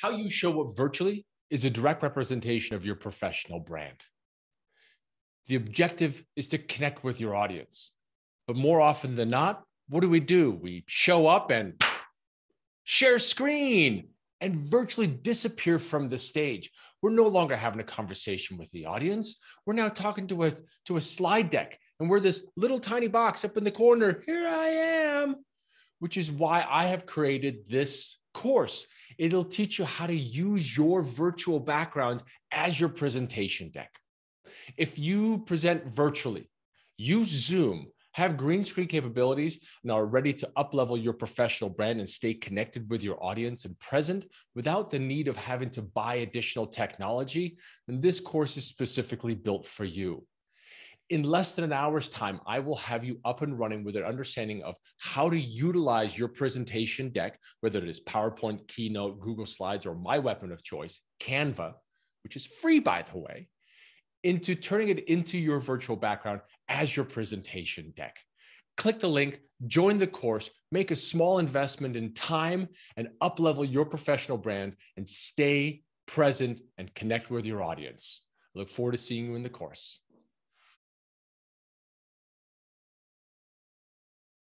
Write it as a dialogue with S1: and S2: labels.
S1: How you show up virtually is a direct representation of your professional brand. The objective is to connect with your audience. But more often than not, what do we do? We show up and share screen and virtually disappear from the stage. We're no longer having a conversation with the audience. We're now talking to a, to a slide deck, and we're this little tiny box up in the corner. Here I am, which is why I have created this course. It'll teach you how to use your virtual backgrounds as your presentation deck. If you present virtually, use Zoom, have green screen capabilities, and are ready to uplevel your professional brand and stay connected with your audience and present without the need of having to buy additional technology, then this course is specifically built for you in less than an hour's time, I will have you up and running with an understanding of how to utilize your presentation deck, whether it is PowerPoint, Keynote, Google Slides, or my weapon of choice, Canva, which is free, by the way, into turning it into your virtual background as your presentation deck. Click the link, join the course, make a small investment in time, and uplevel your professional brand and stay present and connect with your audience. I look forward to seeing you in the course.